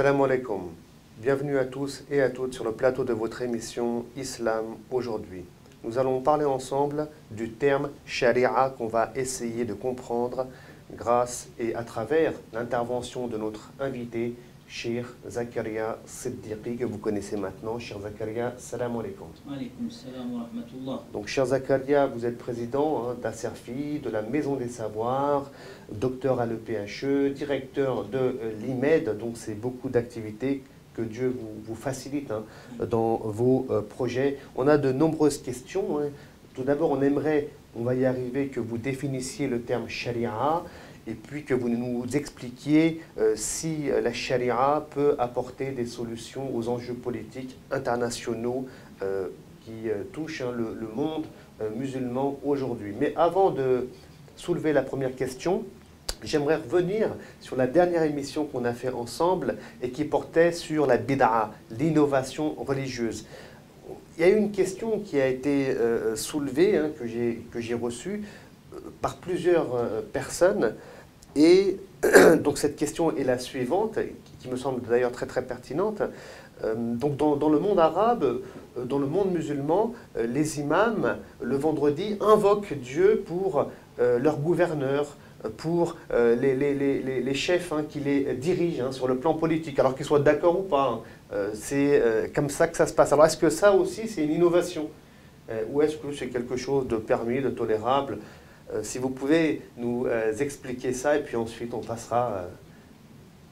Salam alaikum. Bienvenue à tous et à toutes sur le plateau de votre émission Islam aujourd'hui. Nous allons parler ensemble du terme sharia qu'on va essayer de comprendre grâce et à travers l'intervention de notre invité, Cheikh Zakaria Siddiqui, que vous connaissez maintenant. Cheikh Zakaria, salam alaikum. Alaykoum salam wa rahmatullah. Donc, Cheikh Zakaria, vous êtes président hein, d'Acerfi, de la Maison des Savoirs, docteur à l'EPHE, directeur de euh, l'IMED. Donc, c'est beaucoup d'activités que Dieu vous, facilite hein, dans vos euh, projets. On a de nombreuses questions. hein. Tout d'abord, on aimerait, on va y arriver, que vous définissiez le terme sharia et puis que vous nous expliquiez euh, si la charia peut apporter des solutions aux enjeux politiques internationaux qui touchent hein, le, monde musulman aujourd'hui. Mais avant de soulever la première question, j'aimerais revenir sur la dernière émission qu'on a fait ensemble et qui portait sur la bid'a, l'innovation religieuse. Il y a eu une question qui a été euh, soulevée, hein, que j'ai reçue euh, par plusieurs euh, personnes. Et donc cette question est la suivante, qui- me semble d'ailleurs très très pertinente. Euh, donc dans, le monde arabe, dans le monde musulman, les imams, le vendredi, invoquent Dieu pour leurs gouverneurs, euh, pour euh, les, les- les- les- chefs hein, qui les dirigent hein, sur le plan politique, alors qu'ils soient d'accord ou pas. hein. Euh, c'est euh, comme ça que ça se passe. Alors est-ce que ça aussi c'est une innovation ou est-ce que c'est quelque chose de permis, de tolérable Si vous pouvez nous expliquer ça et puis ensuite on passera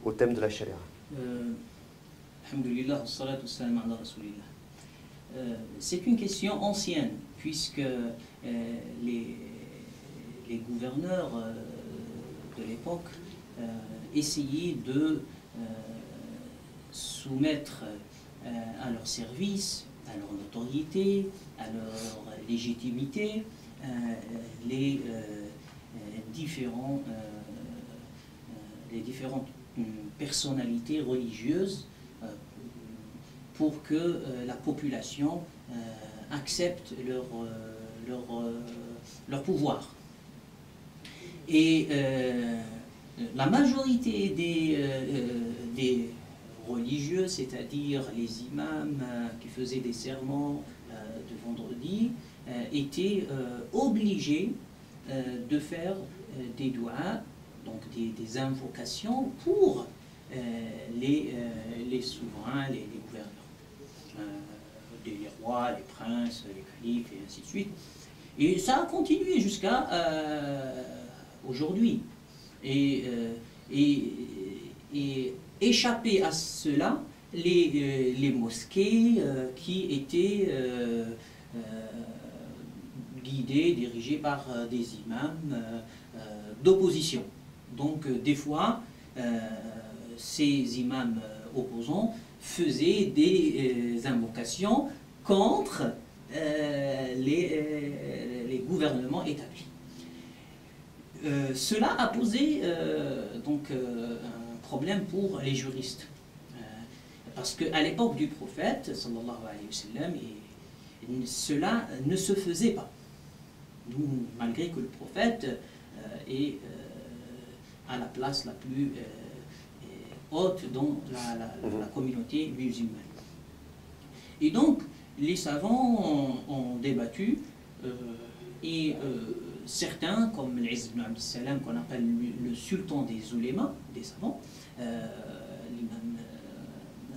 au thème de la. Euh, C'est une question ancienne, puisque les, gouverneurs de l'époque euh, essayaient de euh, soumettre euh, à leur service, à leur notoriété, à leur légitimité, les différents, les différentes hum, personnalités religieuses pour que la population accepte leur, leur, leur pouvoir. Et euh, la majorité des, euh, euh, des religieux, c'est-à-dire les imams qui faisaient des serments de vendredi, étaient obligés de faire des doigts, donc des, invocations pour les, souverains, les, les des les rois, les princes, les califes et ainsi de suite. Et ça a continué jusqu'à aujourd'hui. Et, euh, et, et échapper à cela, les, euh, les mosquées euh, qui étaient guidées, dirigées par des imams d'opposition. Donc des fois, ces imams opposants faisaient des invocations contre les, les gouvernements établis. Euh, cela a posé euh, donc euh, un problème pour les juristes. Parce qu'à l'époque du prophète, sallallahu alayhi wa sallam, et- cela ne se faisait pas. Nous, malgré que le prophète est à la place la plus haute dans la, la- Mhm. la communauté musulmane. Et donc, les savants ont, ont débattu et certains, comme l'Izz ibn Abd qu'on appelle le, sultan des oulémas, des savants, euh, l'imam euh,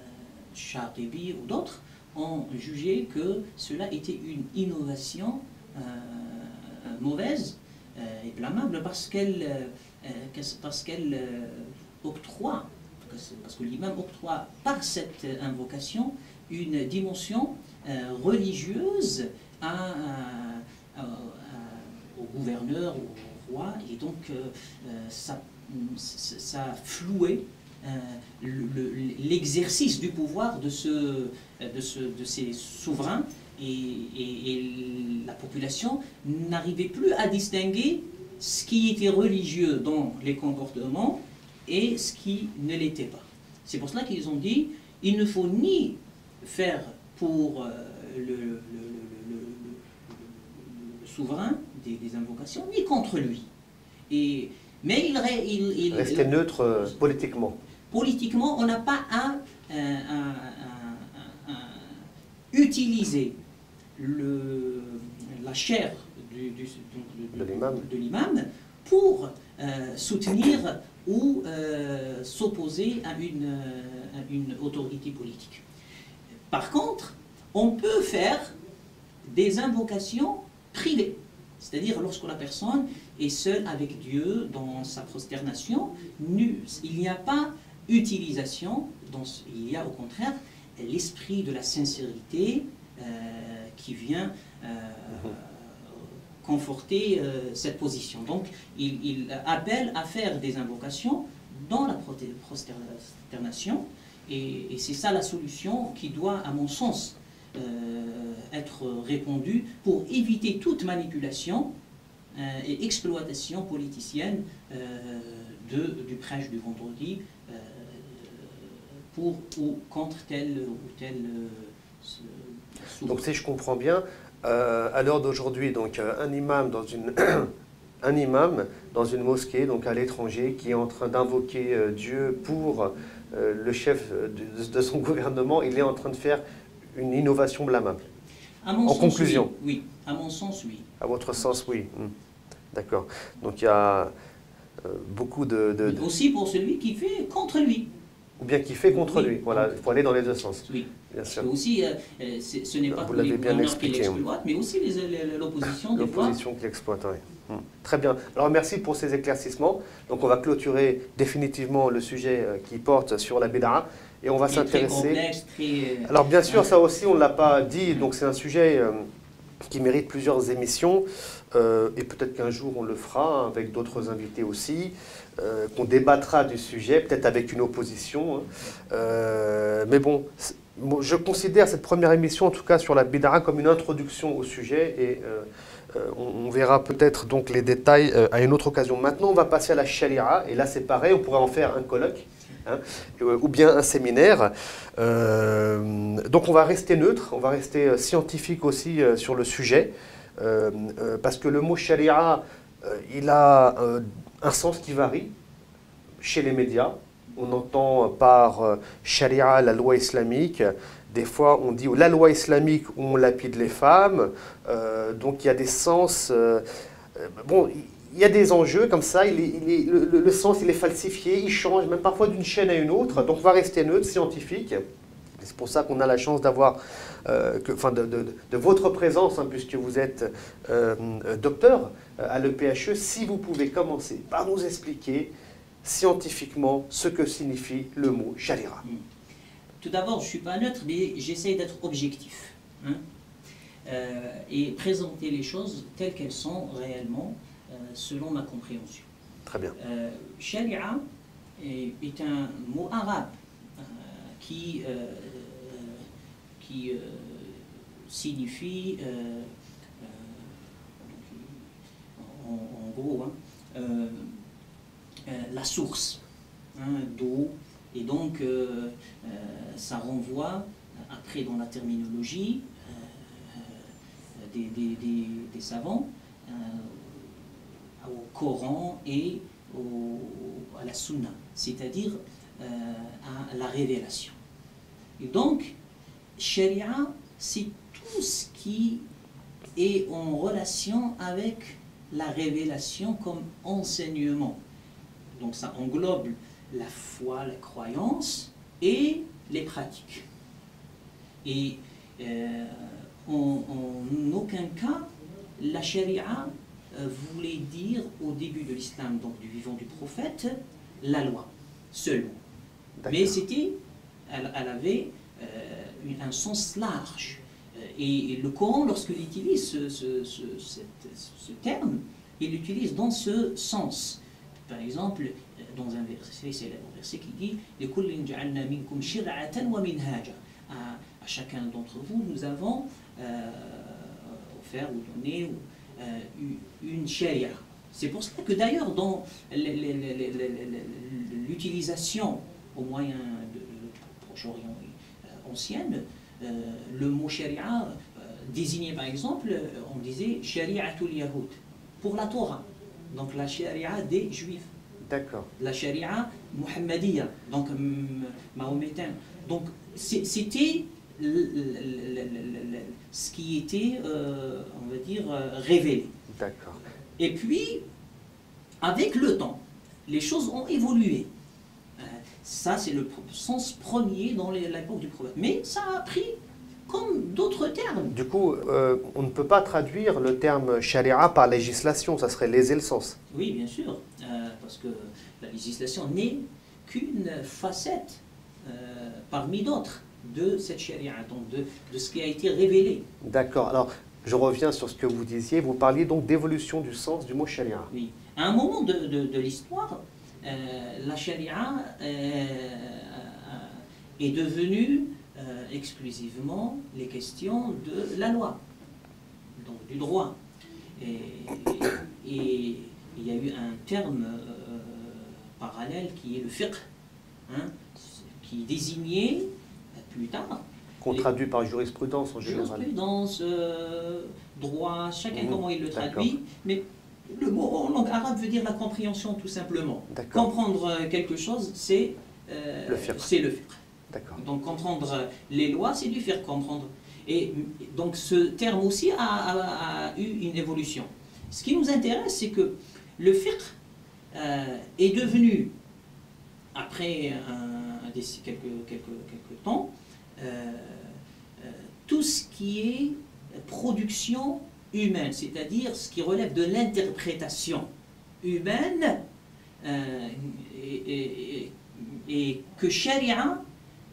Shatibi ou d'autres, ont jugé que cela était une innovation euh, mauvaise euh, et blâmable parce qu'elle parce qu'elle octroie, parce que- l'imam octroie par cette invocation une dimension religieuse à- au gouverneur, au roi, et donc euh, euh, ça, ça, euh, le- le- l'exercice du pouvoir de, ce, de, ce, de ces souverains et, la population n'arrivait plus à distinguer ce qui était religieux dans les comportements et ce qui ne l'était pas. C'est pour cela qu'ils ont dit il ne faut ni faire pour le souverain des, des invocations, ni contre lui. Et, mais il, il, il- Rester neutre euh, politiquement. politiquement, on n'a pas à, utiliser le, la chair du, de l'imam pour euh, soutenir ou euh, s'opposer à une, à une autorité politique. Par contre, on peut faire des invocations privées. C'est-à-dire lorsque la personne est seule avec Dieu dans sa prosternation, il n'y a pas utilisation, il y a au contraire l'esprit de la sincérité euh, qui vient euh, conforter euh, cette position. Donc il, appelle à faire des invocations dans la prosternation et, c'est ça la solution qui doit, à mon sens, être répondu pour éviter toute manipulation euh, et exploitation politicienne euh, de, du prêche du vendredi pour ou contre tel ou tel. donc si je comprends bien, à l'heure d'aujourd'hui, donc un imam dans une un imam dans une mosquée, donc à l'étranger, qui est en train d'invoquer Dieu pour le chef de, son gouvernement, il est en train de faire une innovation blâmable. en conclusion. Oui. à mon sens, oui. À votre sens, oui. Hmm. D'accord. Donc il y a euh, beaucoup de, Aussi pour celui qui fait contre lui. Ou bien qui fait contre lui. Voilà, il faut aller dans les deux sens. Oui. Bien sûr. aussi, euh, euh, ce n'est pas Vous l'avez bien expliqué. mais aussi l'opposition L'opposition qui l'exploite, oui. Très bien. Alors merci pour ces éclaircissements. Donc on va clôturer définitivement le sujet qui porte sur la BDA et on va s'intéresser. Euh, Alors bien sûr, ça aussi, on ne l'a pas dit, donc c'est un sujet euh, qui mérite plusieurs émissions, euh, et peut-être qu'un jour on le fera avec d'autres invités aussi, qu'on débattra du sujet, peut-être avec une opposition. Hein. mais bon, je considère cette première émission, en tout cas sur la Bidara, comme une introduction au sujet, et on, verra peut-être donc les détails à une autre occasion. Maintenant, on va passer à la Sharia, et là c'est pareil, on pourrait en faire un colloque. Hein, euh, ou bien un séminaire. Euh, donc on va rester neutre, on va rester euh, scientifique aussi sur le sujet, parce que le mot sharia, il a un sens qui varie chez les médias. On entend par sharia la loi islamique. Des fois, on dit la loi islamique où on lapide les femmes. donc il y a des sens. bon, il y a des enjeux comme ça, le, sens il est falsifié, il change même parfois d'une chaîne à une autre, donc on va rester neutre, scientifique. C'est pour ça qu'on a la chance d'avoir, euh, de, votre présence, hein, puisque vous êtes euh, docteur euh, à l'EPHE, si vous pouvez commencer par nous expliquer scientifiquement ce que signifie le mot Jalira. Hmm. Tout d'abord, je ne suis pas neutre, mais j'essaie d'être objectif hein, et présenter les choses telles qu'elles sont réellement selon ma compréhension. Très bien. Euh, sharia est, un mot arabe euh, qui, euh, qui signifie, en, gros, hein, la source hein, d'eau. Et donc, ça renvoie, après dans la terminologie des, des, des savants, au Coran et à la Sunna, c'est-à-dire euh, à la révélation. Et donc, Sharia, c'est tout ce qui est en relation avec la révélation comme enseignement. Donc ça englobe la foi, la croyance et les pratiques. Et euh, en, en, aucun cas, la charia voulait dire au début de l'islam, donc du vivant du prophète, la loi, seulement. Mais c'était, elle, avait euh, un sens large. Euh, et, le Coran, lorsqu'il utilise ce, ce, ce, terme, il l'utilise dans ce sens. Par exemple, dans un verset, c'est un verset qui dit à, à chacun d'entre vous, nous avons offert ou donné ou euh, une charia. C'est pour cela que d'ailleurs dans l'utilisation au moyen de, Proche-Orient euh, ancienne, euh, le mot sharia désignait par exemple, on disait shari'atul yahud pour la Torah, donc la sharia des juifs. D'accord. La sharia muhammadiya, donc mahométain. Donc c'était ce qui était, on va dire, révélé. D'accord. Et puis, avec le temps, les choses ont évolué. Ça, c'est le sens premier dans l'époque du prophète. Mais ça a pris comme d'autres termes. Du coup, euh, on ne peut pas traduire le terme sharia par législation, ça serait léser le sens. Oui, bien sûr, euh, parce que la législation n'est qu'une facette euh, parmi d'autres de cette sharia, donc de, de, ce qui a été révélé. D'accord, alors je reviens sur ce que vous disiez, vous parliez donc d'évolution du sens du mot sharia. Oui, à un moment de, de, de l'histoire, la sharia est devenue euh, exclusivement les questions de la loi, donc du droit. Et, il y a eu un terme euh, parallèle qui est le fiqh, hein, qui désignait plus tard. Qu'on traduit par jurisprudence en général. Jurisprudence, euh, droit, chacun mhm. comment il le traduit. Mais le mot en langue arabe veut dire la compréhension tout simplement. Comprendre quelque chose, c'est le fiqh. Donc comprendre les lois, c'est lui faire comprendre. Et donc ce terme aussi a, eu une évolution. Ce qui nous intéresse, c'est que le fiqh euh, est devenu, après quelques, quelques, quelques, temps, euh, euh, tout ce qui est production humaine, c'est-à-dire ce qui relève de l'interprétation humaine et, et, que Sharia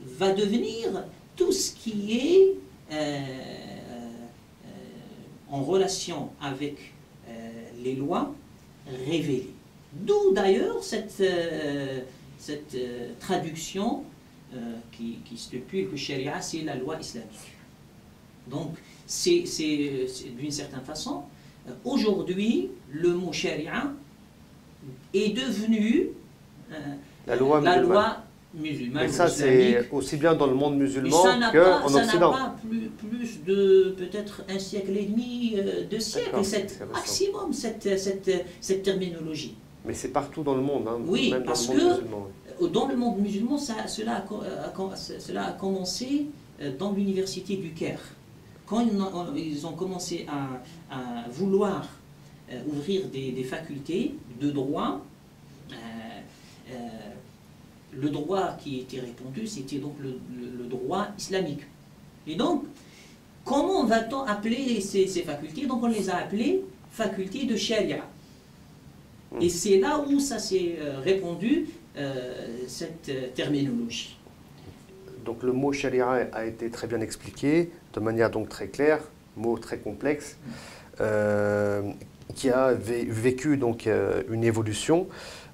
va devenir tout ce qui est euh, euh, en relation avec euh, les lois révélées. D'où d'ailleurs cette, cette traduction qui, qui, stipule que Sharia, c'est la loi islamique. Donc, c'est d'une certaine façon, aujourd'hui, le mot Sharia est devenu la loi, la loi musulmane. ça, c'est aussi bien dans le monde musulman qu'en Occident. Ça n'a pas plus, plus de peut-être un siècle et demi, euh, deux siècles, maximum cette, cette, cette, terminologie. Mais c'est partout dans le monde, hein, oui, même parce dans le monde que musulman. Dans le monde musulman, ça, cela, a, cela a commencé euh, dans l'université du Caire. Quand ils ont, commencé à, à vouloir euh, ouvrir des, des, facultés de droit, le droit qui était répondu, c'était donc le, droit islamique. Et donc, comment va-t-on appeler ces, facultés? Donc, on les a appelées facultés de charia. Hmm. Et c'est là où ça s'est euh, répondu, euh, cette euh, terminologie. Donc le mot charia a été très bien expliqué, de manière donc très claire, mot très complexe, qui a vécu donc une évolution.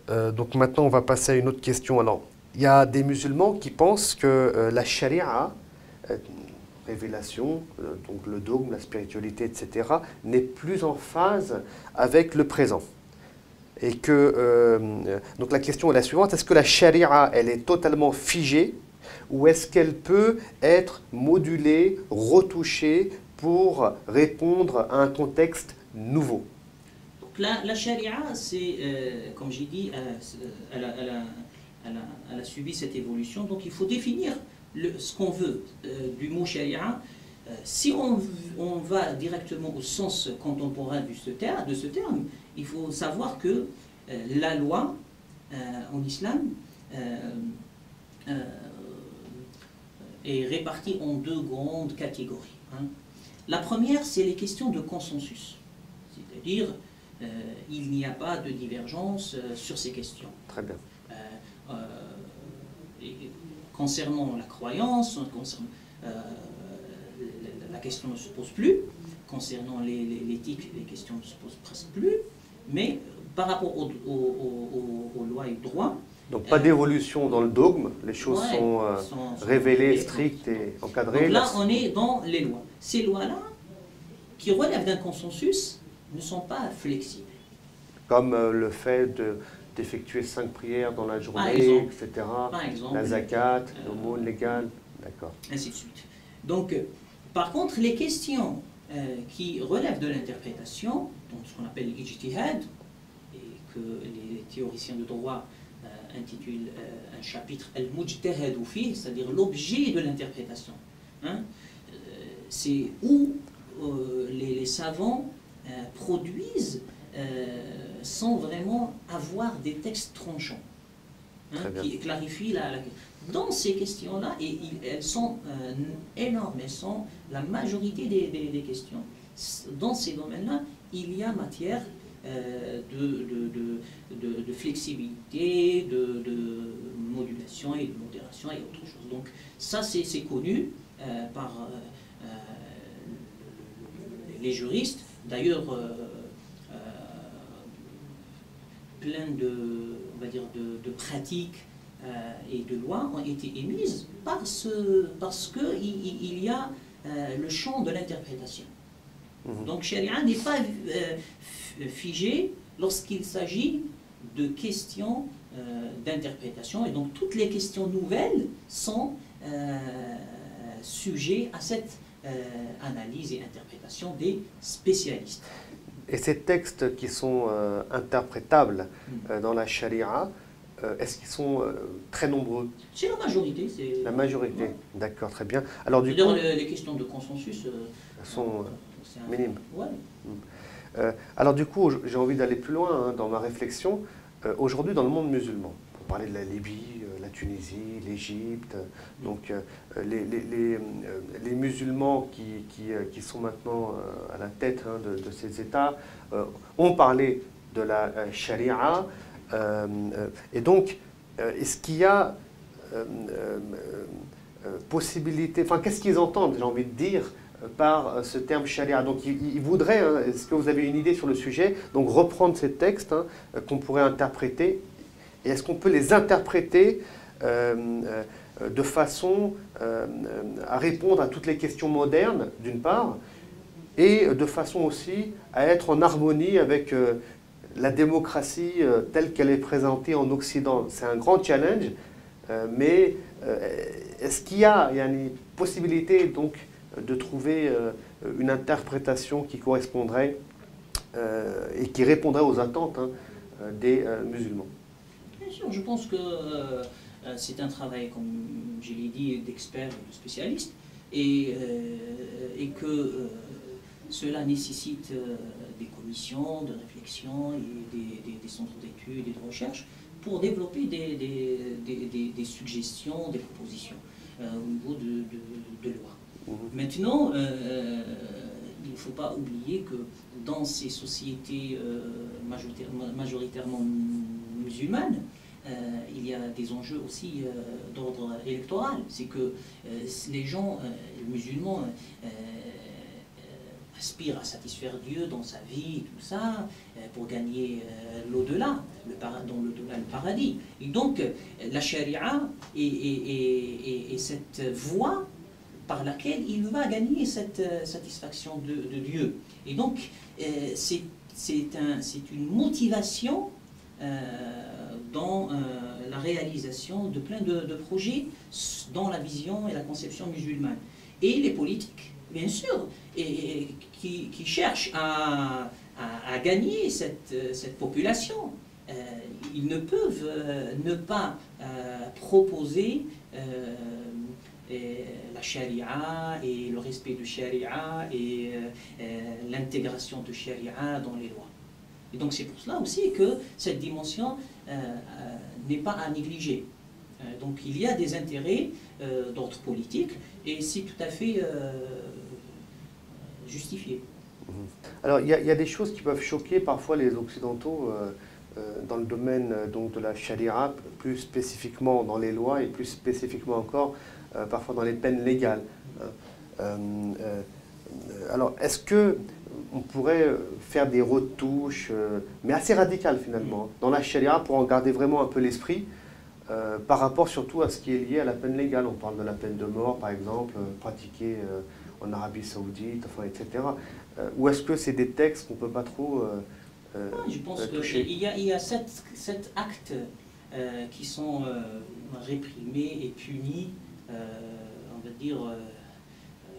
donc maintenant on va passer à une autre question. Alors il y a des musulmans qui pensent que euh, la charia, euh, révélation, euh, donc le dogme, la spiritualité, etc., n'est plus en phase avec le présent. Et que, donc la question est la suivante, est-ce que la charia, elle est totalement figée ou est-ce qu'elle peut être modulée, retouchée pour répondre à un contexte nouveau? Donc la, la charia, c'est, comme j'ai dit, elle a, elle a, subi cette évolution. Donc il faut définir ce qu'on veut euh, du mot sharia. Euh, si on, on, va directement au sens contemporain de ce, terme, de ce terme, il faut savoir que euh, la loi en islam est répartie en deux grandes catégories. Hein. La première, c'est les questions de consensus, c'est-à-dire il n'y a pas de divergence sur ces questions. Très bien. Euh, concernant la croyance, euh, la question ne se pose plus. Concernant l'éthique, les, questions ne se posent presque plus. Mais par rapport aux, lois et droits, donc pas d'évolution dans le dogme, les choses sont, révélées, strictes et encadrées. Donc là, on est dans les lois. Ces lois-là, qui relèvent d'un consensus, ne sont pas flexibles. Comme le fait de, d'effectuer cinq prières dans la journée, etc. la zakat, euh, l'aumône légale, d'accord. Ainsi de suite. Donc, euh, par contre, les questions euh, qui relèvent de l'interprétation, donc ce qu'on appelle l'ijtihad, et que les théoriciens de droit intitule un chapitre Al-Mujtahad c'est-à-dire l'objet de l'interprétation. Hein. C'est où les, savants produisent sans vraiment avoir des textes tranchants. Hein, qui clarifient la, la, dans ces questions-là, et, elles sont énormes, elles sont la majorité des, des questions. Dans ces domaines-là, il y a matière euh, de, de, flexibilité, de, modulation et de modération et autre chose. Donc ça, c'est connu euh, par euh, les juristes. D'ailleurs, plein de, on va dire, de, pratiques et de lois ont été émises parce, parce qu'il il y a le champ de l'interprétation. Mhm. Donc, Sharia n'est pas euh, figé lorsqu'il s'agit de questions euh, d'interprétation. Et donc, toutes les questions nouvelles sont euh, sujets à cette analyse et interprétation des spécialistes. Et ces textes qui sont interprétables mhm. dans la Sharia, est-ce qu'ils sont très nombreux? C'est la majorité. La majorité, d'accord, très bien. Alors du coup, les, questions de consensus sont Minime. Mm. Euh, alors du coup, j'ai envie d'aller plus loin hein, dans ma réflexion. Euh, aujourd'hui, dans le monde musulman, pour parler de la Libye, euh, Tunisie, l'Égypte, donc les, les, les, musulmans qui, qui, qui, sont maintenant à la tête hein, de, de, ces États ont parlé de la charia. et donc, est-ce qu'il y a possibilité, enfin, qu'est-ce qu'ils entendent, j'ai envie de dire, par euh, ce terme charia. Donc il, voudrait, hein, est-ce que vous avez une idée sur le sujet, donc reprendre ces textes hein, euh, qu'on pourrait interpréter, et est-ce qu'on peut les interpréter euh, de façon à répondre à toutes les questions modernes, d'une part, et de façon aussi à être en harmonie avec la démocratie telle qu'elle est présentée en Occident. C'est un grand challenge, mais est-ce qu'il y a, il y a une possibilité donc de trouver euh, une interprétation qui correspondrait euh, et qui répondrait aux attentes hein, des euh, musulmans? Bien sûr, je pense que c'est un travail, comme je l'ai dit, d'experts et de spécialistes, et, et que cela nécessite des commissions de réflexion et des, centres d'études et de recherche pour développer des, des suggestions, des propositions au niveau de, de, de loi. Mhm. Maintenant, euh, euh, il ne faut pas oublier que dans ces sociétés euh, majoritairement musulmanes, il y a des enjeux aussi d'ordre électoral. C'est que les gens les musulmans aspirent à satisfaire Dieu dans sa vie, tout ça, pour gagner l'au-delà, dans l'au-delà, le paradis. Et donc, la charia et cette voie par laquelle il va gagner cette euh, satisfaction de, Dieu. Et donc, euh, c'est un, une motivation euh, dans la réalisation de plein de, projets dans la vision et la conception musulmane. Et les politiques, bien sûr, et, qui, cherchent à, à, gagner cette, cette population. ils ne peuvent ne pas proposer la charia et le respect de charia et euh, euh, l'intégration de charia dans les lois. Et donc c'est pour cela aussi que cette dimension euh, n'est pas à négliger. donc il y a des intérêts d'ordre politique et c'est tout à fait justifié. Mhm. Alors il y, a des choses qui peuvent choquer parfois les Occidentaux dans le domaine donc, de la charia, plus spécifiquement dans les lois et plus spécifiquement encore euh, parfois dans les peines légales. Euh, euh, alors, est-ce que on pourrait faire des retouches, mais assez radicales finalement, dans la charia pour en garder vraiment un peu l'esprit, par rapport surtout à ce qui est lié à la peine légale. On parle de la peine de mort, par exemple, pratiquée en Arabie Saoudite, enfin, etc. ou est-ce que c'est des textes qu'on ne peut pas trop Je pense qu'il y, y, a sept, sept actes qui sont réprimés et punis euh, on va dire, euh,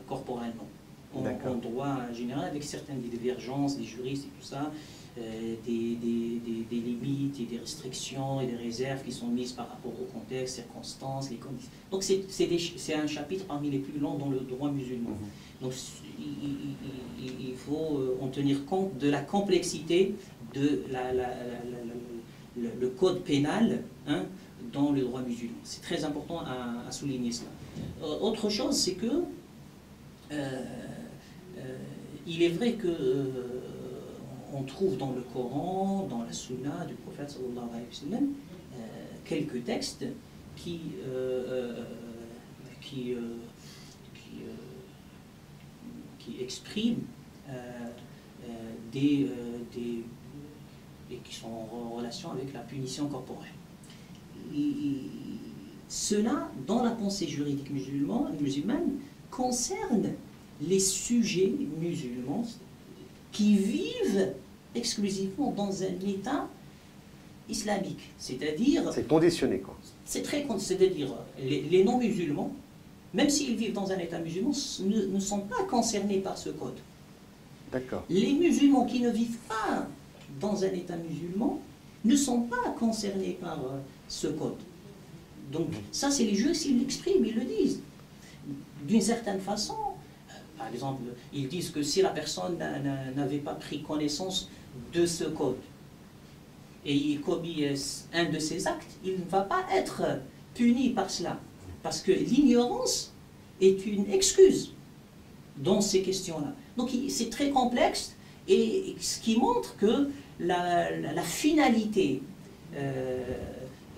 corporellement. On, en droit général avec certaines divergences des juristes et tout ça, euh, des, des, des, limites et des restrictions et des réserves qui sont mises par rapport au contexte, circonstances, les conditions. Donc c'est un chapitre parmi les plus longs dans le droit musulman. Mhm. Donc il, il, faut euh, en tenir compte de la complexité de la, la, le, code pénal hein, dans le droit musulman. C'est très important à, souligner cela. Euh, autre chose, c'est que il est vrai que on trouve dans le Coran, dans la Sunna du prophète sallallahu alayhi wa euh, quelques textes qui, euh, euh, qui, qui, expriment des, des, et qui sont en relation avec la punition corporelle. cela, dans la pensée juridique musulmane, musulmane, concerne les sujets musulmans qui vivent exclusivement dans un État islamique. C'est-à-dire. C'est conditionné, quoi. C'est très. C'est-à-dire, les, non-musulmans, même s'ils vivent dans un État musulman, ne, sont pas concernés par ce code. D'accord. Les musulmans qui ne vivent pas dans un État musulman ne sont pas concernés par euh, ce code. Donc, ça, c'est les juifs, ils l'expriment, ils le disent. D'une certaine façon, par exemple, ils disent que si la personne n'avait pas pris connaissance de ce code et il commet un de ces actes, il ne va pas être puni par cela. Parce que l'ignorance est une excuse dans ces questions-là. Donc c'est très complexe et ce qui montre que la, finalité euh,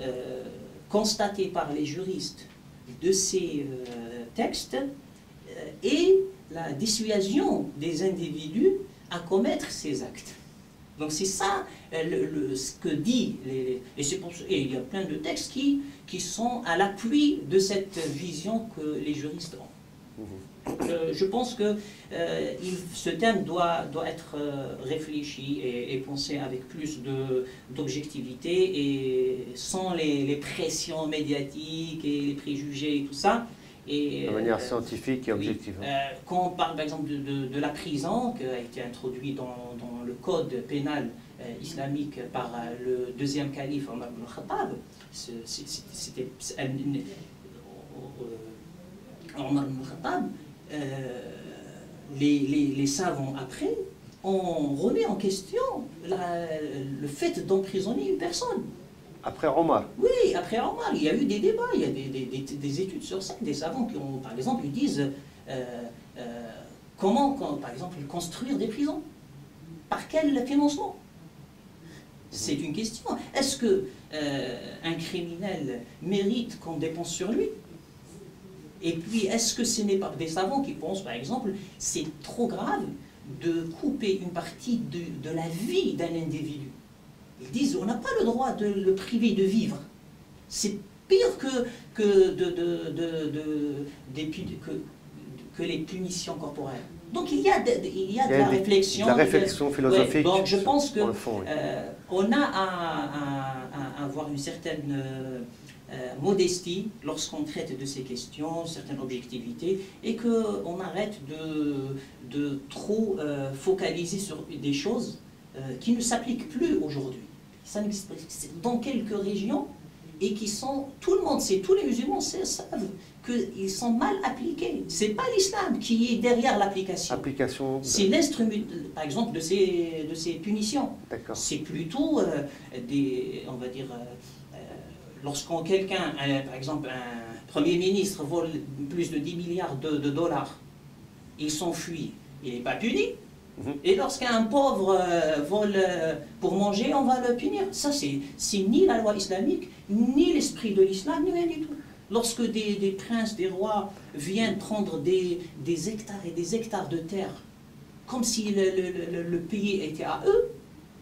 euh, constatée par les juristes de ces euh, textes est la dissuasion des individus à commettre ces actes. Donc c'est ça euh, ce que dit, les, et, pour, et il y a plein de textes qui, qui sont à l'appui de cette vision que les juristes ont. Mhm. Euh, je pense que euh, ce thème doit, doit être réfléchi et, pensé avec plus d'objectivité et sans les, les, pressions médiatiques et les préjugés et tout ça. Et, de manière scientifique et objective. quand on parle par exemple de, de, la prison qui a été introduite dans, dans le code pénal euh, islamique par euh, le deuxième calife Omar ibn Khattab, c'était Omar ibn Khattab, les, les, les, savants après ont remis en question le fait d'emprisonner une personne. Après Omar. Oui, après Omar, il y a eu des débats, il y a des, des, des, études sur ça, des savants qui ont, par exemple, ils disent euh, comment, par exemple, construire des prisons? Par quel financement? C'est une question. Est-ce que euh, un criminel mérite qu'on dépense sur lui? Et puis, est-ce que ce n'est pas des savants qui pensent, par exemple, c'est trop grave de couper une partie de, la vie d'un individu? Ils disent, on n'a pas le droit de le priver de vivre. C'est pire que, que, de, que, que les punitions corporelles. Donc il y a de, il y a de la réflexion. la réflexion philosophique. donc je pense qu'on euh, on a à, avoir une certaine euh, euh, modestie lorsqu'on traite de ces questions, une certaine objectivité, et qu'on arrête de, de trop focaliser sur des choses qui ne s'appliquent plus aujourd'hui. Dans quelques régions, et qui sont, tout le monde sait, tous les musulmans savent qu'ils sont mal appliqués. Ce n'est pas l'islam qui est derrière l'application. Application. C'est l'instrument, par exemple, de ces, de ces punitions. C'est plutôt euh, des, on va dire, euh, euh lorsqu'on quelqu'un, par exemple, un premier ministre vole plus de 10 milliards de, de dollars, il s'enfuit, il n'est pas puni. Et lorsqu'un pauvre euh, vole euh, pour manger, on va le punir. Ça, c'est ni la loi islamique, ni l'esprit de l'islam, ni rien du tout. Lorsque des, princes, des rois viennent prendre des, hectares et des hectares de terre, comme si le, pays était à eux,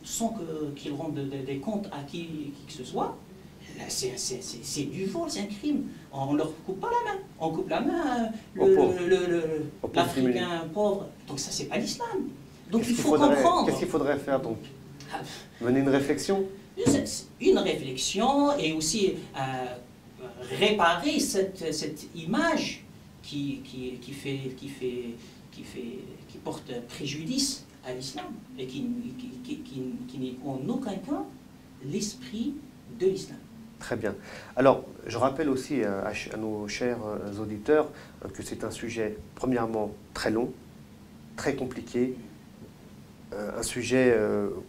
sans qu'ils rendent des comptes à qui, qui que ce soit, c'est du vol, c'est un crime. On ne leur coupe pas la main. On coupe la main euh, l'Africain pauvre. Donc ça, c'est pas l'islam. Donc il faut comprendre. Qu'est-ce qu'il faudrait faire donc ah. Mener une réflexion Une réflexion et aussi euh, réparer cette, cette, image qui, qui, qui, fait, qui, fait, qui, fait, qui porte préjudice à l'islam et qui, qui, qui n'est en aucun cas l'esprit de l'islam. Très bien. Alors, je rappelle aussi à, nos chers euh, auditeurs euh, que c'est un sujet, premièrement, très long, très compliqué, euh, un sujet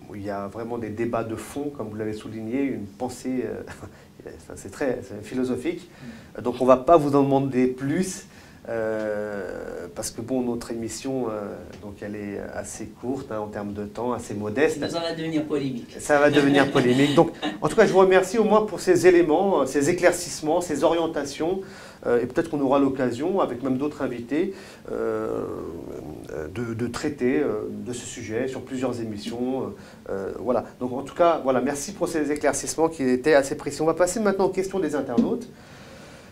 où il y a vraiment des débats de fond, comme vous l'avez souligné, une pensée, c'est très philosophique. Mm. Donc, on ne va pas vous en demander plus. Euh, parce que bon, notre émission, euh, donc elle est assez courte hein, en termes de temps, assez modeste. Ça va devenir polémique. Ça va devenir polémique. Donc, en tout cas, je vous remercie au moins pour ces éléments, euh, ces éclaircissements, ces orientations. Et peut-être qu'on aura l'occasion, avec même d'autres invités, de, de, traiter de ce sujet sur plusieurs émissions. voilà. Donc, en tout cas, voilà, merci pour ces éclaircissements qui étaient assez précis. On va passer maintenant aux questions des internautes.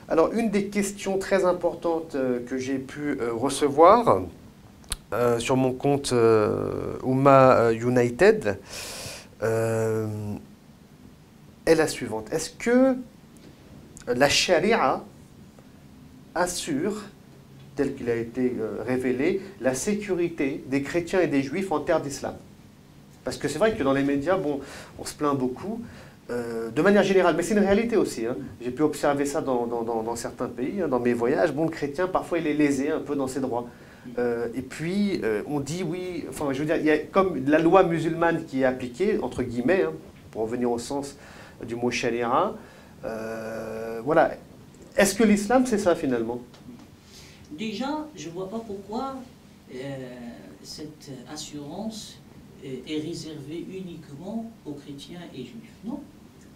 Alors, une des questions très importantes euh, que j'ai pu euh, recevoir euh, sur mon compte Uma United est la suivante. Est-ce que la charia assure, tel qu'il a été révélé, la sécurité des chrétiens et des juifs en terre d'islam Parce que c'est vrai que dans les médias, bon, on se plaint beaucoup, euh, de manière générale, mais c'est une réalité aussi. Hein. J'ai pu observer ça dans, certains pays, hein, dans mes voyages. Bon, le chrétien, parfois, il est lésé un peu dans ses droits. Euh, et puis, euh, on dit oui, enfin, je veux dire, il y a comme la loi musulmane qui est appliquée, entre guillemets, hein, pour revenir au sens du mot sharia. voilà. Est-ce que l'islam, c'est ça finalement? Déjà, je ne vois pas pourquoi cette assurance est réservé uniquement aux chrétiens et juifs. Non,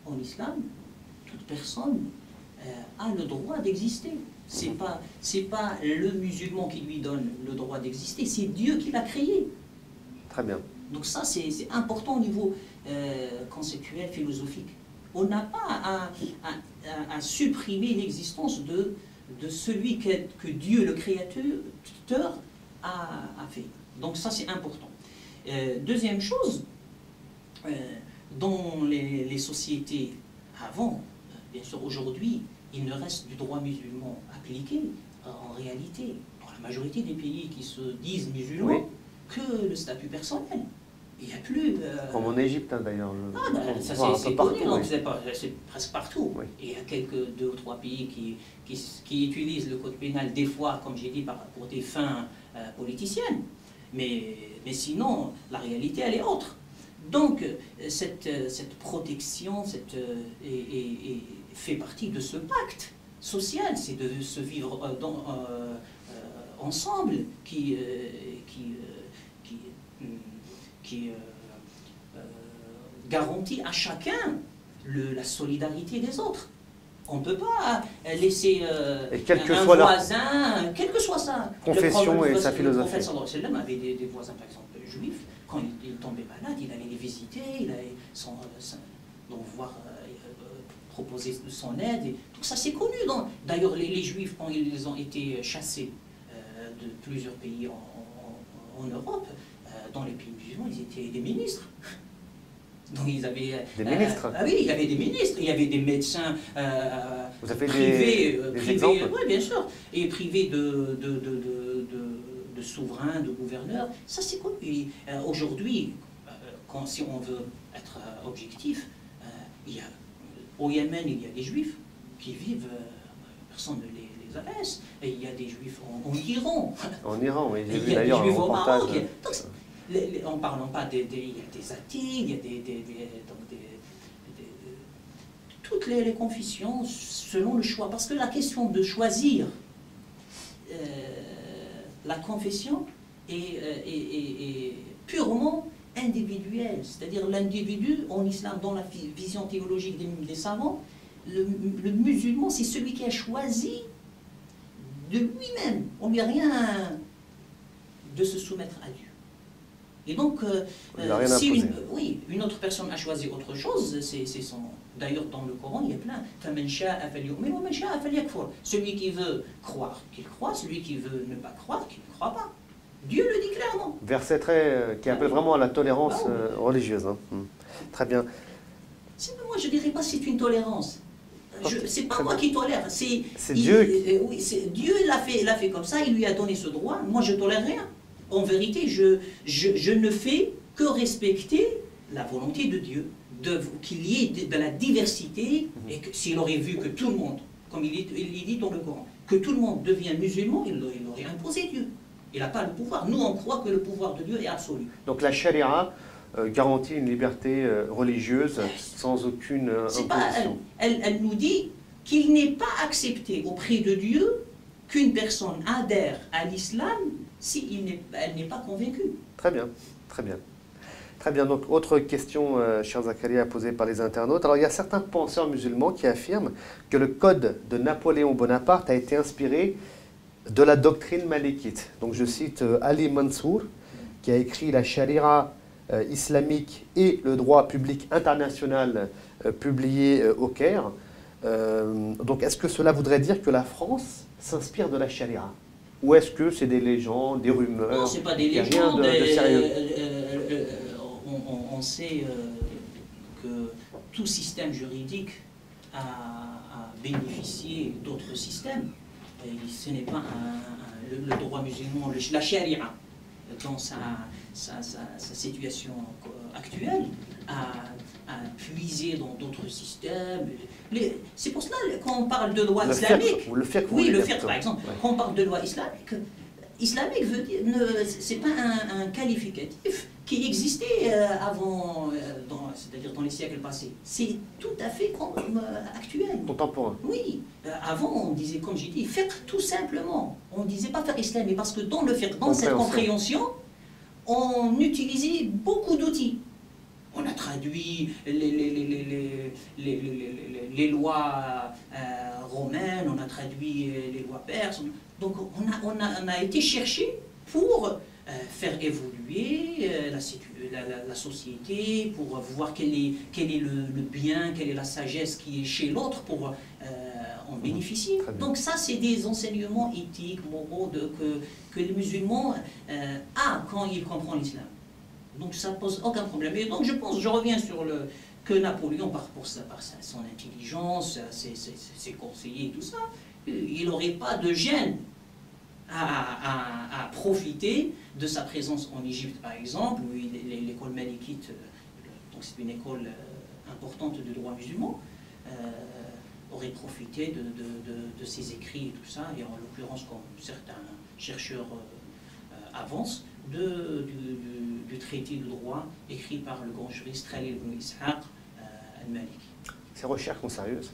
en islam, toute personne euh, a le droit d'exister. C'est pas c'est pas le musulman qui lui donne le droit d'exister, c'est Dieu qui l'a créé. Très bien. Donc ça c'est important au niveau euh, conceptuel, philosophique. On n'a pas à, supprimer l'existence de, de celui que, que Dieu, le Créateur, a, a fait. Donc ça c'est important. Euh, deuxième chose, euh, dans les, sociétés avant, bien sûr aujourd'hui, il ne reste du droit musulman appliqué euh, en réalité, dans la majorité des pays qui se disent musulmans, que le statut personnel. Il n'y a plus. Comme en Égypte hein, d'ailleurs. Ah, ben, ça c'est connu, c'est presque partout. Et il y a quelques deux ou trois pays qui, qui, utilisent le code pénal des fois, comme j'ai dit, pour des fins politiciennes. Mais, mais sinon, la réalité, elle est autre. Donc, euh, cette, euh, cette protection cette, euh, fait partie de ce pacte social, c'est de se vivre dans, ensemble qui, qui, qui garantit à chacun le, la solidarité des autres. On ne peut pas laisser euh, un voisin, quel que soit sa confession et sa philosophie. Le prophète avait des, voisins, par exemple, juifs. Quand il, tombait malade, il allait les visiter, il allait donc voir, euh, proposer son aide. Et, tout ça, c'est connu. D'ailleurs, les, juifs, quand ils ont été chassés euh, de plusieurs pays en, en Europe, dans les pays musulmans, ils étaient des ministres. Donc ils avaient des euh, ministres. Ah oui, il y avait des ministres, il y avait des médecins euh, Vous avez privés, des, privés oui, bien sûr, et privés de, de, de, de, souverains, de gouverneurs. Ça c'est quoi? Euh, Aujourd'hui, quand si on veut être objectif, il y a, au Yémen il y a des juifs qui vivent, personne ne les, et il y a des juifs en, Iran. En Iran, oui, j'ai vu d'ailleurs un reportage en parlant pas des, il y a des il y a des, toutes les, confessions selon le choix. Parce que la question de choisir euh, la confession euh, est, purement individuelle. C'est-à-dire l'individu en islam, dans la vision théologique des, savants, le, le musulman, c'est celui qui a choisi de lui-même. On ne lui a rien de se soumettre à Dieu. Et donc, euh, euh, si une, oui, une autre personne a choisi autre chose, c'est son. D'ailleurs, dans le Coran, il y a plein. Celui qui veut croire, qu'il croit. Celui qui veut ne pas croire, qu'il ne croit pas. Dieu le dit clairement. Verset très, euh, qui appelle ah vraiment à la tolérance ah religieuse. Hein. Hmm. Très bien. Moi, je ne dirais pas c'est une tolérance. C'est pas moi qui tolère, c'est Dieu. Euh, oui, Dieu l'a fait, l'a fait comme ça, il lui a donné ce droit. Moi, je tolère rien. En vérité, je, je, ne fais que respecter la volonté de Dieu, qu'il y ait de, la diversité, mhm. et que s'il aurait vu que tout le monde, comme il, il dit dans le Coran, que tout le monde devient musulman, il, il aurait imposé Dieu. Il n'a pas le pouvoir. Nous, on croit que le pouvoir de Dieu est absolu. Donc la charia euh, garantit une liberté euh, religieuse sans aucune euh, imposition. elle, nous dit qu'il n'est pas accepté auprès de Dieu qu'une personne adhère à l'islam si elle n'est pas convaincue. Très bien, très bien. Très bien, donc autre question, euh, cher Zakaria, posée par les internautes. Alors il y a certains penseurs musulmans qui affirment que le code de Napoléon Bonaparte a été inspiré de la doctrine malékite. Donc je cite euh, Ali Mansour, qui a écrit la charia euh, islamique et le droit public international publié au Caire. donc est-ce que cela voudrait dire que la France s'inspire de la charia Ou est-ce que c'est des légendes, des rumeurs Non, ce pas des légendes. Rien de, sérieux on, sait que tout système juridique a bénéficié d'autres systèmes ce n'est pas le, droit musulman, la charia, dans sa, situation actuelle, a, puisé dans d'autres systèmes. C'est pour cela quand on parle de loi islamique, le oui, le fait par exemple, quand on parle de loi islamique, islamique veut dire, c'est pas un, qualificatif qui existait euh, avant, euh, c'est-à-dire dans les siècles passés. C'est tout à fait euh, actuel. Contemporain. Oui. avant, on disait, comme j'ai dit, faire tout simplement. On ne disait pas faire islamique, parce que dans le faire, dans cette compréhension, on utilisait beaucoup d'outils. On a traduit les, les, les, les lois romaines, on a traduit les lois perses. Donc on a, on a, on a été chercher pour euh, faire évoluer euh, la, la, la, société, pour voir quel est, quel est le, le, bien, quelle est la sagesse qui est chez l'autre, pour euh, en mhm. bénéficier. Donc ça, c'est des enseignements éthiques, moraux de, que, que les musulmans euh, a quand ils comprennent l'islam. Donc ça pose aucun problème. Et donc je pense, je reviens sur le que Napoléon, par, pour par son intelligence, ses, ses, conseillers et tout ça, il n'aurait pas de gêne à, profiter de sa présence en Égypte, par exemple, où l'école malikite, euh, donc c'est une école euh, importante de droit musulman, euh, aurait profité de, ses écrits et tout ça, et en l'occurrence, comme certains chercheurs avancent, de, du, traité de droit écrit par le grand juriste Khalil ibn Ishaq al-Maliki. Ces recherches sont sérieuses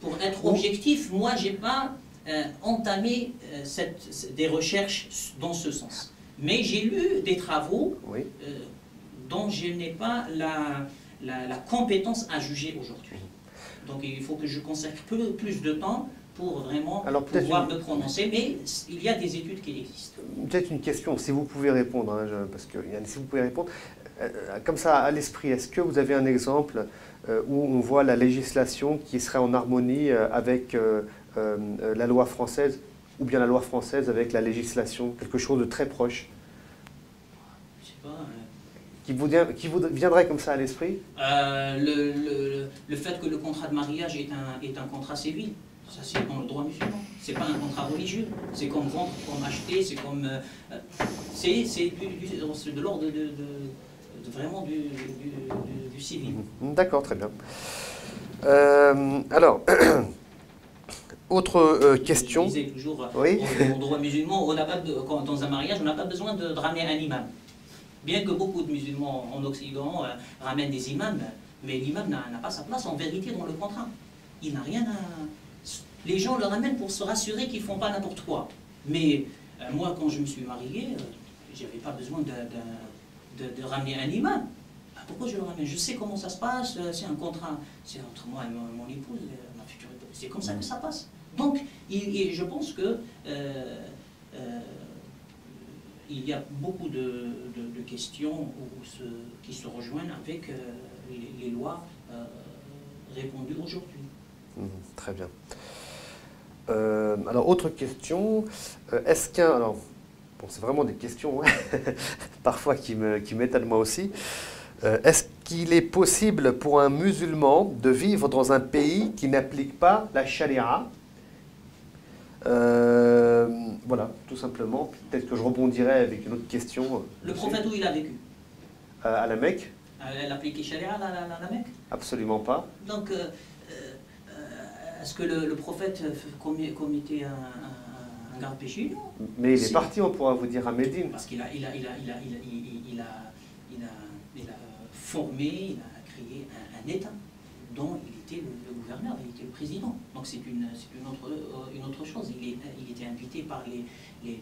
Pour être objectif, moi, j'ai pas euh, entamer euh, cette, des recherches dans ce sens. Mais j'ai lu des travaux euh, dont je n'ai pas la, la, compétence à juger aujourd'hui. Donc il faut que je consacre plus de temps pour vraiment pouvoir me prononcer, mais il y a des études qui existent. Peut-être une question, si vous pouvez répondre, hein, parce que si vous pouvez répondre, comme ça à l'esprit, est-ce que vous avez un exemple où on voit la législation qui serait en harmonie avec euh, euh, la loi française ou bien la loi française avec la législation, quelque chose de très proche? Je sais pas. Euh. Qui vous, qui vous viendrait comme ça à l'esprit? le, le, le, fait que le contrat de mariage est un, est un contrat civil, ça c'est dans le droit musulman. C'est pas un contrat religieux. C'est comme vendre, comme acheter, c'est comme. c'est de l'ordre de, de, vraiment du, du, civil. D'accord, très bien. alors. Autre euh, question. Je toujours, oui. au, droit musulman, on pas dans un mariage, on n'a pas besoin de, ramener un imam. Bien que beaucoup de musulmans en Occident euh, ramènent des imams, mais l'imam n'a pas sa place en vérité dans le contrat. Il n'a rien à... Les gens le ramènent pour se rassurer qu'ils ne font pas n'importe quoi. Mais euh, moi, quand je me suis marié, je n'avais pas besoin de, ramener un imam. Ah, pourquoi je le ramène? Je sais comment ça se passe, c'est un contrat, c'est entre moi et mon, épouse, ma future épouse. C'est comme ça que ça passe. Donc, je pense que euh, euh, il y a beaucoup de, questions qui se rejoignent avec euh, les, lois répondues aujourd'hui. Mmh, très bien. Alors, autre question. Est-ce qu'un... Alors, bon, c'est vraiment des questions, hein, parfois qui m'étonnent qui moi aussi. Euh, est-ce qu'il est possible pour un musulman de vivre dans un pays qui n'applique pas la charia euh, Voilà, tout simplement. Peut-être que je rebondirai avec une autre question. Le prophète où il a vécu? À la Mecque. Elle appliquait charia à la, Mecque? Absolument pas. Donc, est-ce que le, prophète commettait un, un, grave péché Mais il est parti, on pourra vous dire, à Médine. Parce qu'il a, il a, il a, il a, il a, il a formé, il a créé un, État dont il était le, gouverneur, il était le président. Donc c'est une, une, autre, euh, une autre chose. Il, est, il était invité par les, les,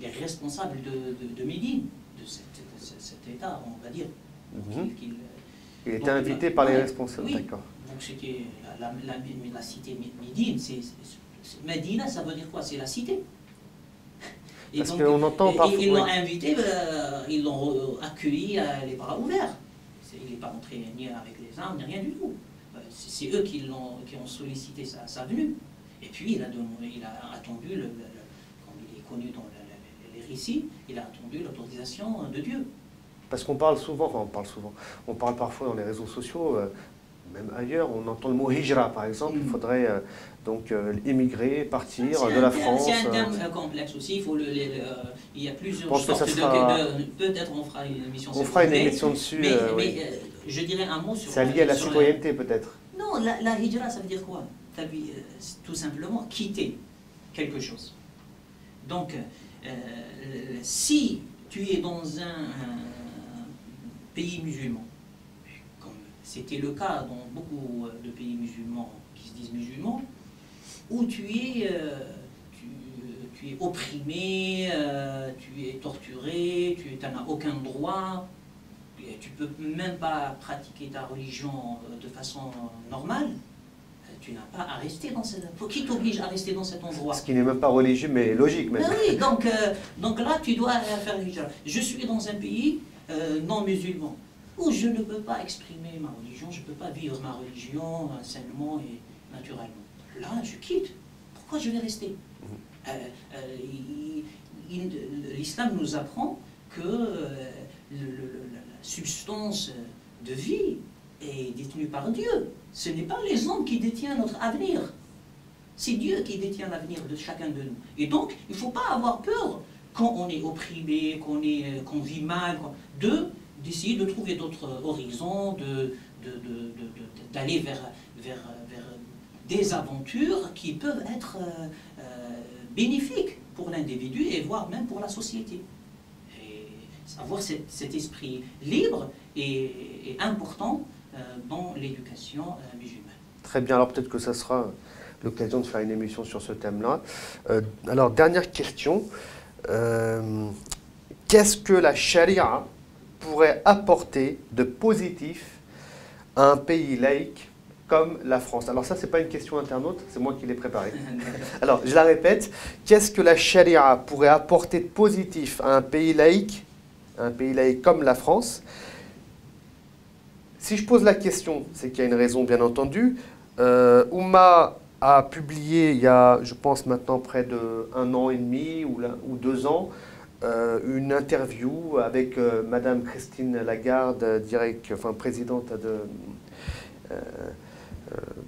les, responsables de, de, Médine, de cet, État, on va dire. Mhm. il était invité par les responsables, d'accord. Donc c'était la, la, la, cité Médine. C'est, Médine, ça veut dire quoi? C'est la cité. Parce qu'on entend parfois. Ils l'ont invité, euh, ils l'ont accueilli à les bras ouverts il n'est pas entré ni avec les armes, ni rien du tout. Euh, c'est eux qui, ont, qui ont sollicité sa, venue. Et puis il a, il a attendu, le, comme il est connu dans les récits, il a attendu l'autorisation de Dieu. Parce qu'on parle souvent, enfin on parle souvent, on parle parfois dans les réseaux sociaux, euh, même ailleurs, on entend le mot hijra par exemple, il mm. faudrait euh, donc euh, émigrer, partir de la France. C'est un terme euh. complexe aussi, il, faut le, il y a plusieurs sortes de... Peut-être on fera une émission On fera une émission dessus. Mais, mais je dirais un mot sur... C'est lié à la citoyenneté peut-être Non, la, la, hijra ça veut dire quoi? Tout simplement quitter quelque chose. Donc, si tu es dans un pays musulman, c'était le cas dans beaucoup euh, de pays musulmans qui se disent musulmans, où tu es, euh, tu, es opprimé, euh, tu es torturé, tu n'as aucun droit, tu peux même pas pratiquer ta religion de façon normale, tu n'as pas à rester dans cette... Qui t'oblige à rester dans cet endroit? Ce qui n'est même pas religieux, mais logique même. Ben oui, donc, donc là, tu dois faire Je suis dans un pays non musulman où je ne peux pas exprimer ma religion, je ne peux pas vivre ma religion euh, sainement et naturellement. Là, je quitte. Pourquoi je vais rester mhm. euh, euh, L'islam nous apprend que la substance de vie est détenue par Dieu. Ce n'est pas les hommes qui détiennent notre avenir. C'est Dieu qui détient l'avenir de chacun de nous. Et donc, il ne faut pas avoir peur quand on est opprimé, qu'on qu'on vit mal, de d'essayer de trouver d'autres horizons, d'aller de, vers, vers, vers, des aventures qui peuvent être euh, euh, bénéfiques pour l'individu et voire même pour la société. Et avoir cet, esprit libre est, important euh, dans l'éducation musulmane. Très bien, alors peut-être que ça sera l'occasion de faire une émission sur ce thème-là. alors, dernière question. Qu'est-ce que la charia pourrait apporter de positif à un pays laïque comme la France Alors ça, ce n'est pas une question internaute, c'est moi qui l'ai préparée. Alors, je la répète, qu'est-ce que la charia pourrait apporter de positif à un pays laïque, un pays laïque comme la France? Si je pose la question, c'est qu'il y a une raison, bien entendu. Euh, Ouma a publié il y a, je pense maintenant, près d'un an et demi ou, ou deux ans, une interview avec euh, Madame Christine Lagarde, direct, enfin, présidente de, euh,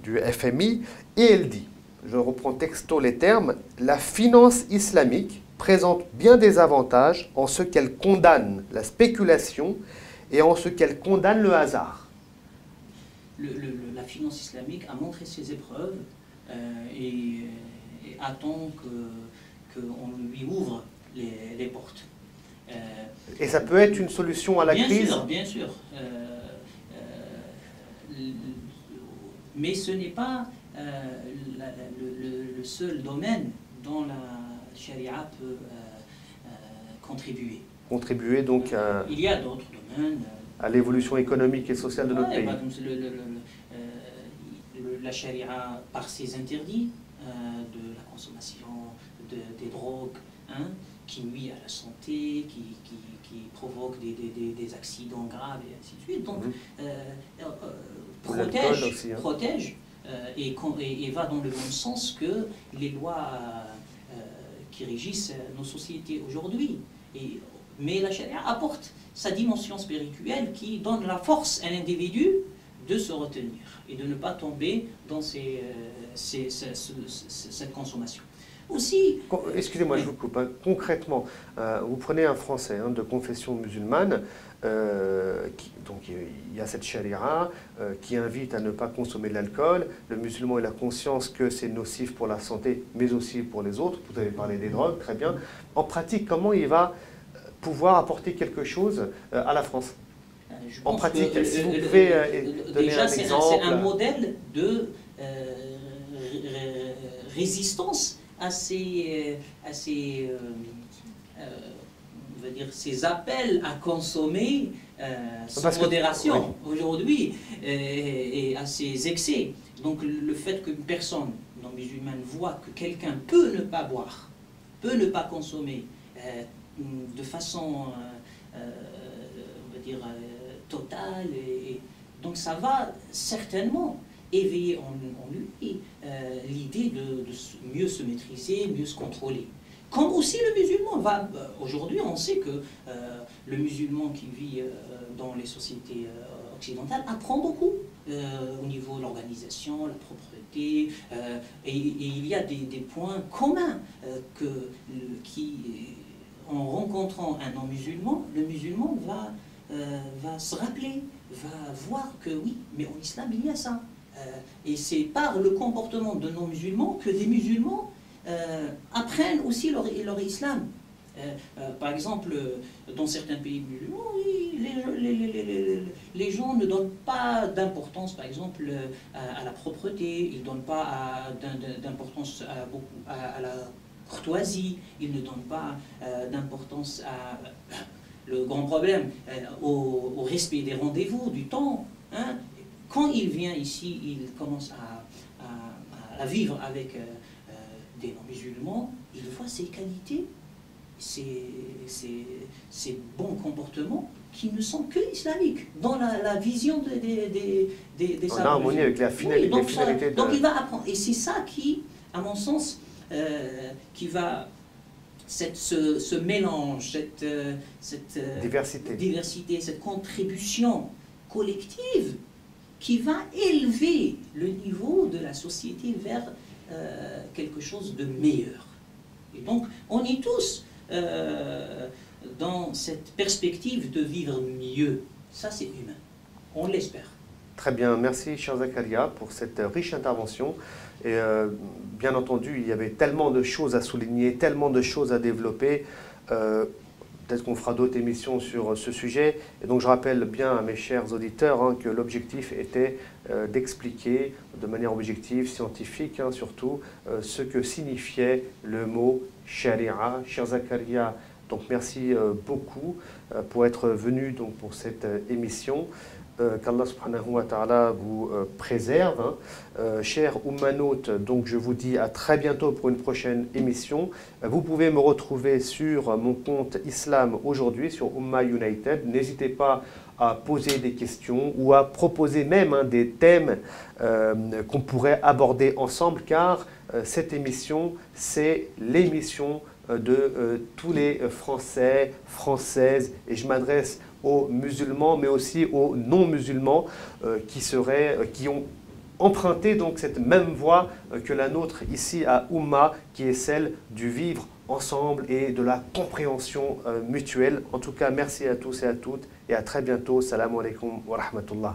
du FMI, et elle dit, je reprends texto les termes, la finance islamique présente bien des avantages en ce qu'elle condamne la spéculation et en ce qu'elle condamne le hasard. la finance islamique a montré ses épreuves et, attend qu'on lui ouvre les, portes. Euh, Et ça peut être une solution à la bien crise sûr, Bien sûr, euh, euh, mais ce n'est pas le, seul domaine dont la charia peut contribuer. Contribuer donc à... Il y a d'autres domaines. À l'évolution économique et sociale de notre pays. Bah, la charia, par ses interdits de la consommation de, des drogues, hein, qui nuit à la santé, qui, qui, qui provoque des, des, des, accidents graves et ainsi de suite. Donc, mhm. euh, euh, protège, hein. protège euh, et, et, va dans le même sens que les lois qui régissent nos sociétés aujourd'hui. Mais la charia apporte sa dimension spirituelle qui donne la force à l'individu de se retenir et de ne pas tomber dans ces, cette consommation. Aussi. Excusez-moi, je vous coupe. Hein. Concrètement, euh, vous prenez un Français hein, de confession musulmane, euh, donc il y a cette charia qui invite à ne pas consommer de l'alcool. Le musulman il a conscience que c'est nocif pour la santé, mais aussi pour les autres. Vous avez parlé des drogues, très bien. En pratique, comment il va pouvoir apporter quelque chose à la France? En pratique, si vous pouvez donner déjà, un exemple. C'est un modèle de résistance à ces, à ces, on va dire, ces appels à consommer sans modération aujourd'hui et, à ces excès. Donc le fait qu'une personne non musulmane voit que quelqu'un peut ne pas boire, peut ne pas consommer de façon, on va dire, totale, et, donc ça va certainement éveiller en, lui euh, l'idée de, mieux se maîtriser, mieux se contrôler. Comme aussi le musulman va. Euh, aujourd'hui, on sait que euh, le musulman qui vit dans les sociétés occidentales apprend beaucoup au niveau de l'organisation, la propreté, et, il y a des, points communs que, qui, en rencontrant un non-musulman, le musulman va, va se rappeler, va voir que oui, mais en islam, il y a ça. Euh, et c'est par le comportement de non-musulmans que des musulmans euh, apprennent aussi leur, islam. Euh, par exemple, dans certains pays musulmans, les, gens ne donnent pas d'importance, par exemple, à, la propreté, ils ne donnent pas d'importance à, à, la courtoisie, ils ne donnent pas d'importance à le grand problème, au, au, respect des rendez-vous, du temps. Hein, quand il vient ici, il commence à, à, vivre avec euh, euh, des non-musulmans, il voit ses qualités, ses, ses, bons comportements qui ne sont que islamiques, dans la, vision des, des, des, des En harmonie avec la finalité, donc, donc, il va apprendre. Et c'est ça qui, à mon sens, euh, qui va cette, ce, ce, mélange, cette, cette diversité. diversité, cette contribution collective qui va élever le niveau de la société vers euh, quelque chose de meilleur. Et donc, on est tous euh, dans cette perspective de vivre mieux. Ça, c'est humain. On l'espère. Très bien, merci cher Zakaria pour cette riche intervention. Et euh, bien entendu, il y avait tellement de choses à souligner, tellement de choses à développer. Peut-être qu'on fera d'autres émissions sur ce sujet. Et donc je rappelle bien à mes chers auditeurs hein, que l'objectif était euh, d'expliquer de manière objective, scientifique hein, surtout, euh, ce que signifiait le mot sharia. Cher Zakaria, donc merci euh, beaucoup pour être venu donc, pour cette émission. Euh, qu'Allah subhanahu wa ta'ala vous euh, préserve. Hein. Euh, cher Oumanout, donc je vous dis à très bientôt pour une prochaine émission. Vous pouvez me retrouver sur mon compte Islam aujourd'hui, sur Ummah United. N'hésitez pas à poser des questions ou à proposer même hein, des thèmes qu'on pourrait aborder ensemble, car cette émission, c'est l'émission de tous les Français, Françaises, et je m'adresse aux musulmans, mais aussi aux non-musulmans euh, qui, euh, qui ont emprunté donc cette même voie euh, que la nôtre ici à Oumma, qui est celle du vivre ensemble et de la compréhension mutuelle. En tout cas, merci à tous et à toutes et à très bientôt. Salam alaikum wa rahmatullah.